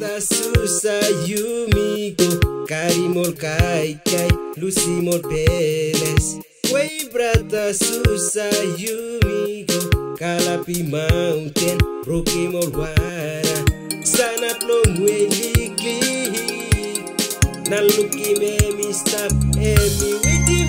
Mota susa yumiko Karimol kai kai Lucimol peles Way brata susa yumiko Kalapi mountain Brokimol wara Sana plong welikli Naluki me mistap Emi widi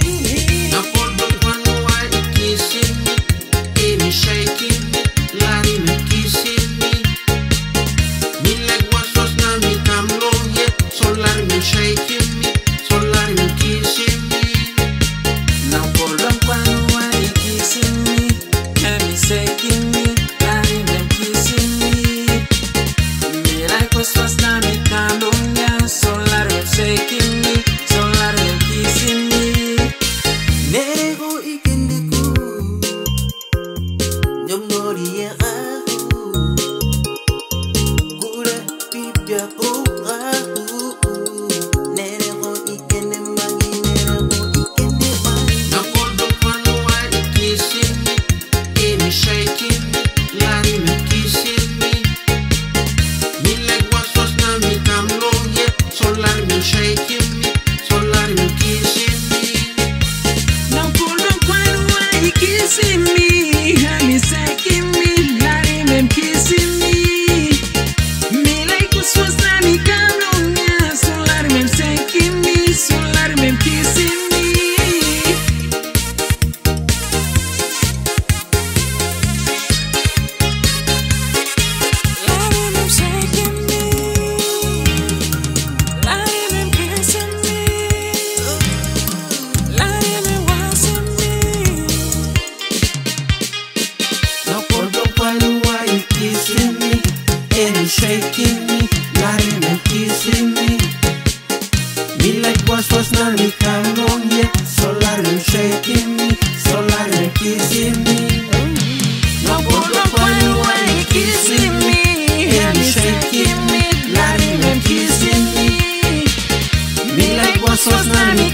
dia. Bilek like başına mi kamyon ye Solarım shaking mi Solarım kissing mi me And shaking me Larim and kissing me. Bilek baş başına mi